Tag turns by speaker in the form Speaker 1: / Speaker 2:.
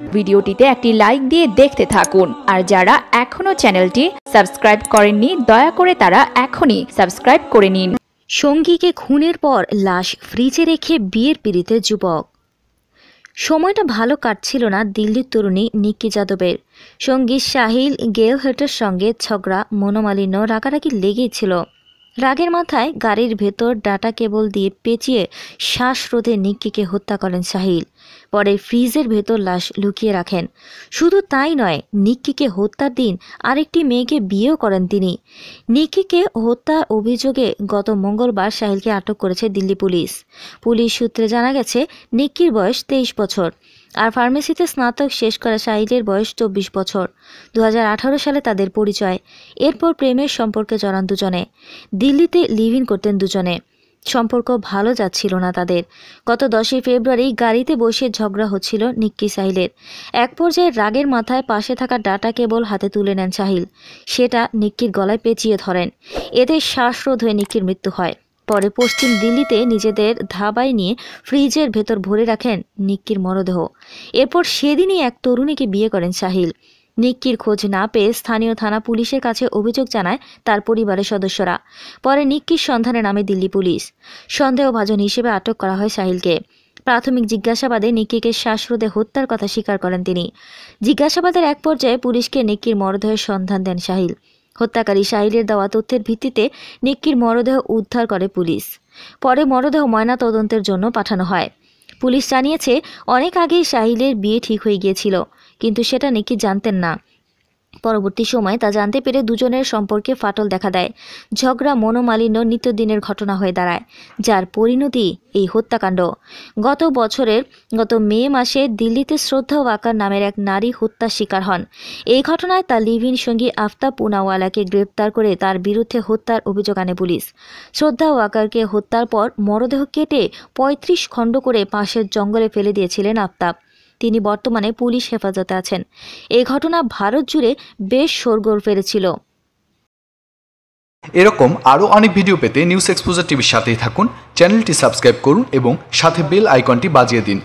Speaker 1: ভিডিওটিতে একটি লাইক দিয়ে দেখতে থাকুন। আর যারা এখনও চ্যানেলটি সাবস্ক্রাইব করেননি, দয়া করে তারা এখনই সাবস্ক্রাইব করে নিন।
Speaker 2: সঙ্গীকে খুনের পর লাশ ফ্রিজে রেখে বিয়ের পিড়িতে যুবক। সময়টা ভালো কাটছিল না দিল্লির তরুণী নিক্কি যাদবের। সঙ্গী শাহিল গেল হেটের সঙ্গে ঝগড়া, মনোমালিন্য, রাগারাগি লেগেই ছিল। রাগের মাথায় গাড়ির ভেতর ডাটা কেবল দিয়ে পেঁচিয়ে শ্বাসরোধে নিক্কিকে হত্যা করেন সাহিল। পরে ফ্রিজের ভেতর লাশ লুকিয়ে রাখেন। শুধু তাই নয় নিক্কিকে হত্যার দিন আরেকটি মেয়েকে বিয়েও করেন তিনি। নিক্কিকে হত্যার অভিযোগে গত মঙ্গলবার সাহিলকে আটক করেছে দিল্লি পুলিশ। পুলিশ সূত্রে জানা গেছে, নিক্কির বয়স তেইশ বছর। আর ফার্মেসিতে স্নাতক শেষ করা সাহিলের বয়স চব্বিশ বছর। দু হাজার আঠারো সালে তাদের পরিচয়। এরপর প্রেমের সম্পর্কে জড়ান দুজনে। দিল্লিতে লিভ ইন করতেন দুজনে। সম্পর্ক ভালো যাচ্ছিল না তাদের। গত দশই ফেব্রুয়ারি গাড়িতে বসে ঝগড়া হচ্ছিল নিক্কি সাহিলের। এক পর্যায়ে রাগের মাথায় পাশে থাকা ডাটা কেবল হাতে তুলে নেন সাহিল। সেটা নিক্কির গলায় পেঁচিয়ে ধরেন। এতে শ্বাসরোধ হয়ে নিক্কির মৃত্যু হয়। পরে পশ্চিম দিল্লিতে নিজেদের ধাবায় নিয়ে ফ্রিজের ভেতর ভরে রাখেন নিক্কির মরদেহ। এরপর সেদিনই এক তরুণীকে বিয়ে করেন সাহিল। নিক্কির খোঁজ না পেয়ে স্থানীয় থানা পুলিশের কাছে অভিযোগ জানায় তার পরিবারের সদস্যরা। পরে নিক্কির সন্ধানে নামে দিল্লি পুলিশ। সন্দেহভাজন হিসেবে আটক করা হয় সাহিলকে। প্রাথমিক জিজ্ঞাসাবাদে নিক্কিকে শ্বাসরোধে হত্যার কথা স্বীকার করেন তিনি। জিজ্ঞাসাবাদের এক পর্যায়ে পুলিশকে নিক্কির মরদেহের সন্ধান দেন সাহিল। হত্যাকারী সাহিলের দেওয়া তথ্যের ভিত্তিতে নিক্কির মরদেহ উদ্ধার করে পুলিশ। পরে মরদেহ ময়না তদন্তের জন্য পাঠানো হয়। পুলিশ জানিয়েছে, অনেক আগেই সাহিলের বিয়ে ঠিক হয়ে গিয়েছিল, কিন্তু সেটা নিকি জানতেন না। পরবর্তী সময় তা জানতে পেরে দুজনের সম্পর্কে ফাটল দেখা দেয়। ঝগড়া, মনোমালিন্য নিত্যদিনের ঘটনা হয়ে দাঁড়ায়, যার পরিণতি এই হত্যাকাণ্ড। গত বছরের গত মে মাসে দিল্লিতে শ্রদ্ধা ওয়াকার নামের এক নারী হত্যার শিকার হন। এই ঘটনায় তার লিভিন সঙ্গী আফতাব পুনাওয়ালাকে গ্রেপ্তার করে তার বিরুদ্ধে হত্যার অভিযোগ আনে পুলিশ। শ্রদ্ধা ওয়াকারকে হত্যার পর মরদেহ কেটে পঁয়ত্রিশ খণ্ড করে পাশের জঙ্গলে ফেলে দিয়েছিলেন আফতাব। তিনি বর্তমানে পুলিশ হেফাজতে আছেন। এই ঘটনা ভারত জুড়ে বেশ শোরগোল ফেলেছিল।
Speaker 3: এরকম আরও অনেক ভিডিও পেতে নিউজ এক্সপোজার টিভির সাথেই থাকুন, চ্যানেলটি সাবস্ক্রাইব করুন এবং সাথে বেল আইকনটি বাজিয়ে দিন।